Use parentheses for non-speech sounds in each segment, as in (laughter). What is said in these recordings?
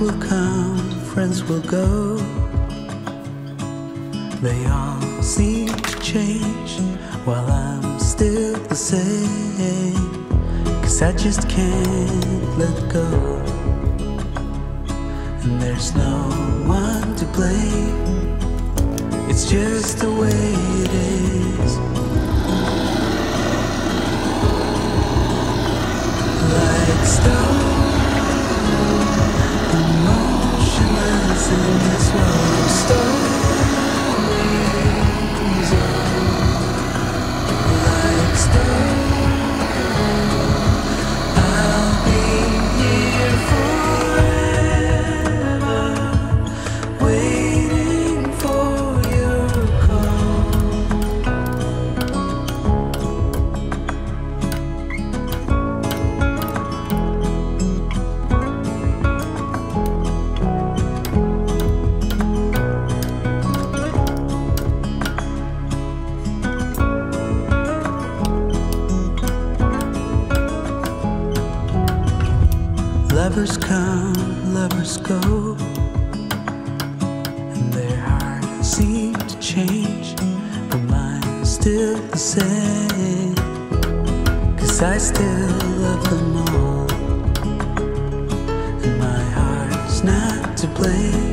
will come, friends will go. They all seem to change while I'm still the same. Cause I just can't let go. And there's no one to blame, it's just the way it is. Like stone. Stay. 会。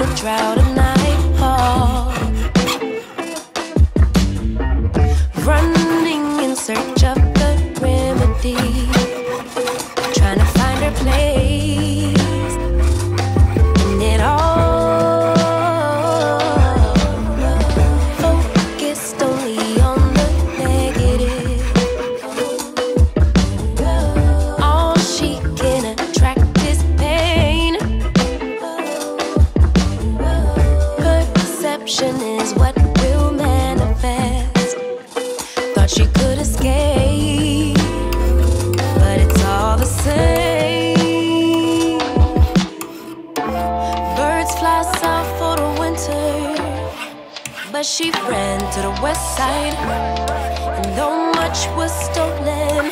in drought. but she ran to the west side. And though much was stolen,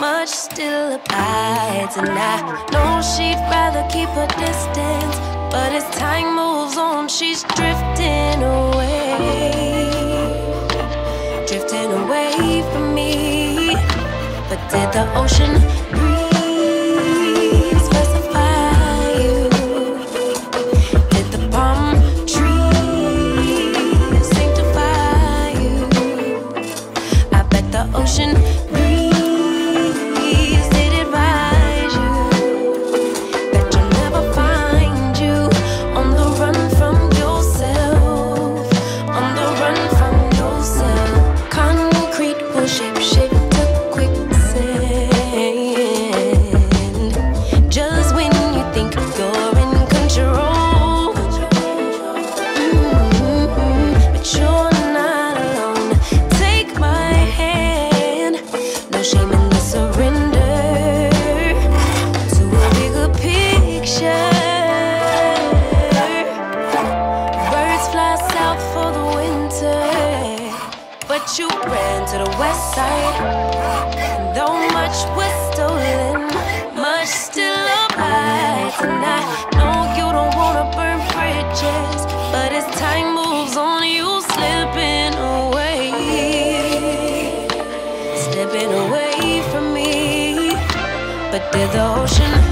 much still abides. And I know she'd rather keep her distance, but as time moves on, she's drifting away. Drifting away from me. But did the ocean you don't wanna burn bridges, but as time moves on, you slipping away, slipping away from me. But did the ocean?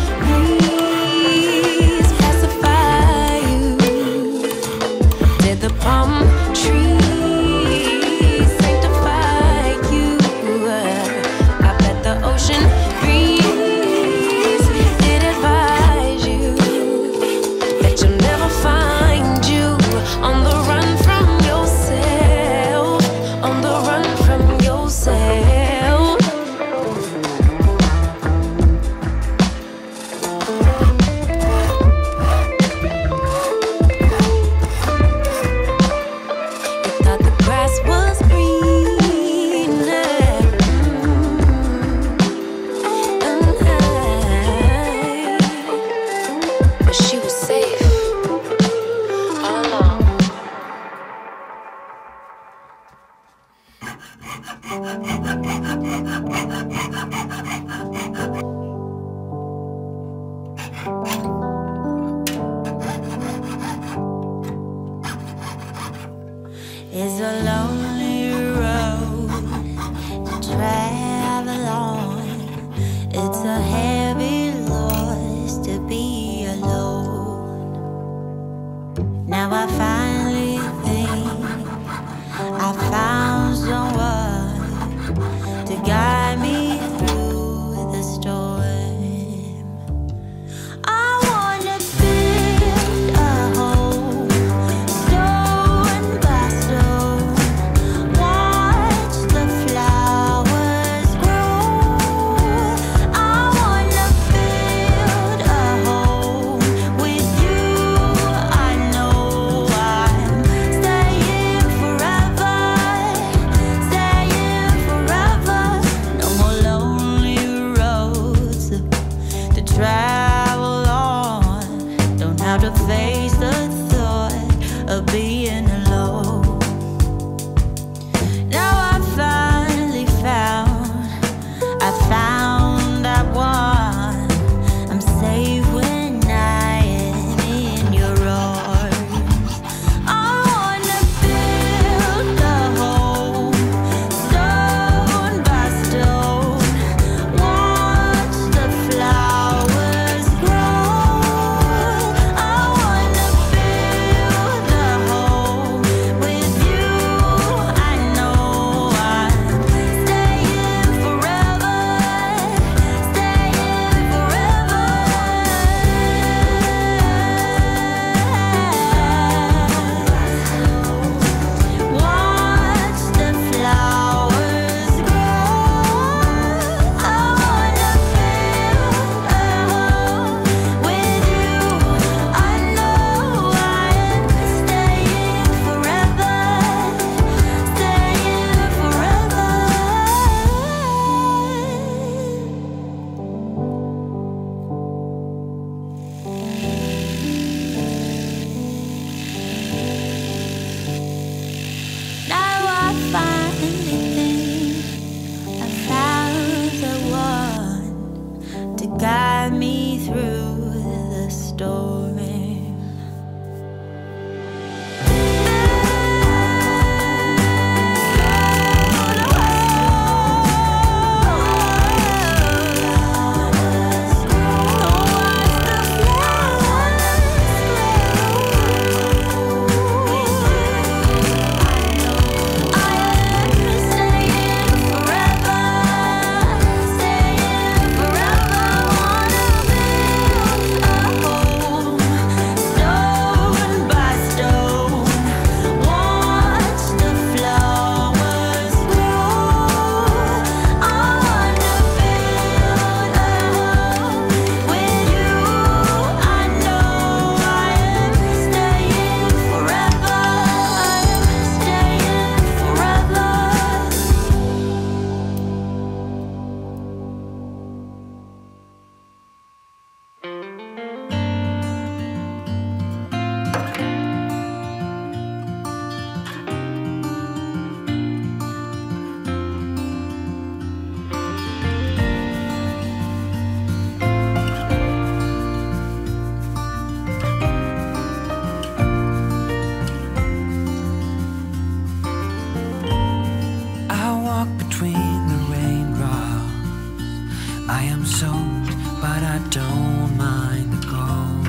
I'm but I don't mind the cold.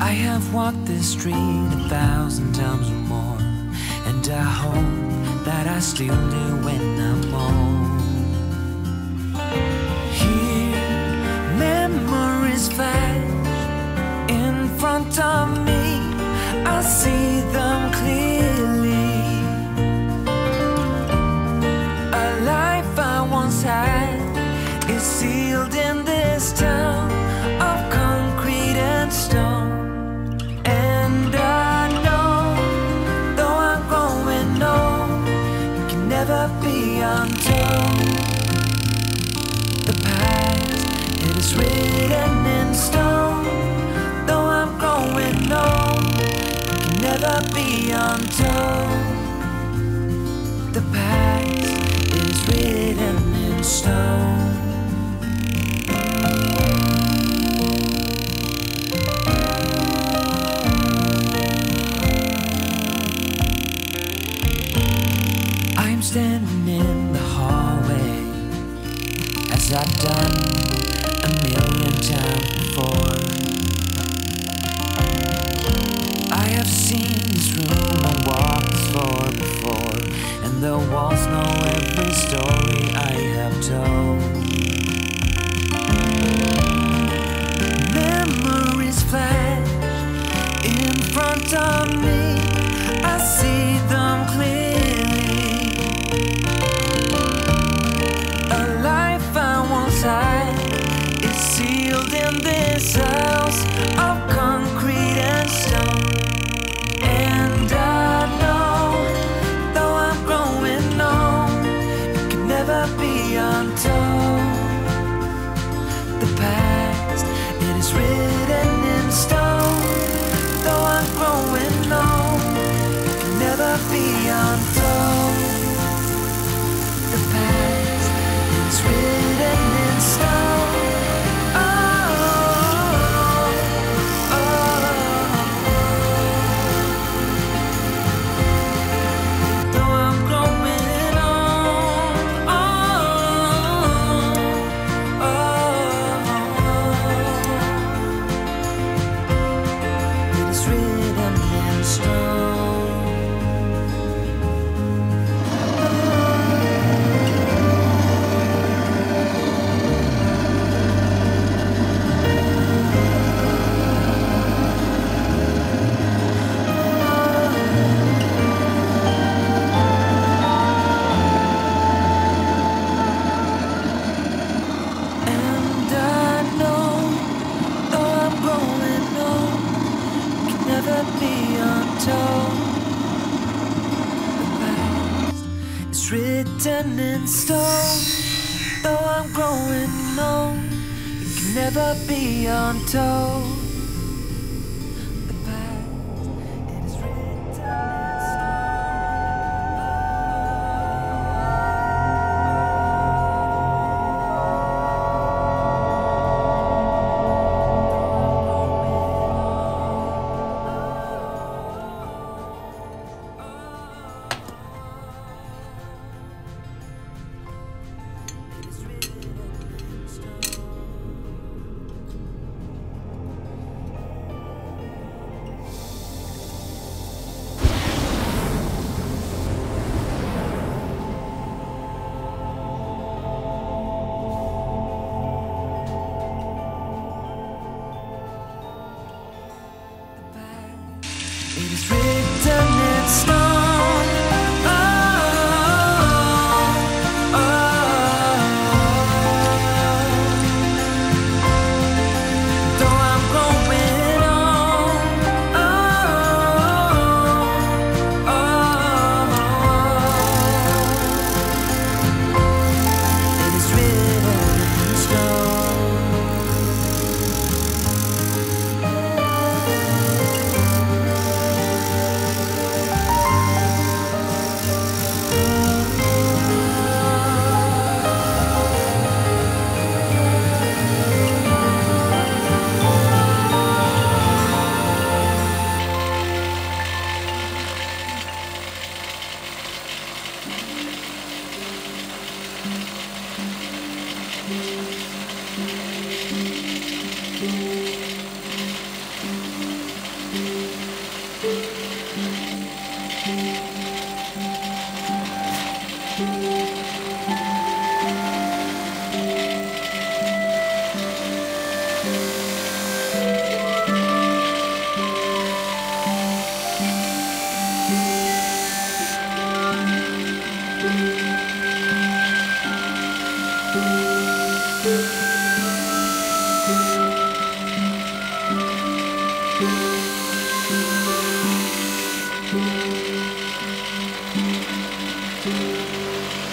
I have walked this street a thousand times or more, and I hope that I still do when I'm old. untold. The past is written in stone. on top.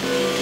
Thanks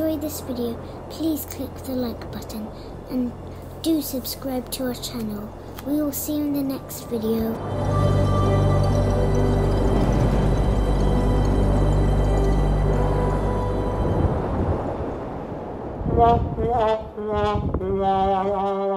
Enjoyed this video, please click the like button and do subscribe to our channel. We will see you in the next video. (laughs)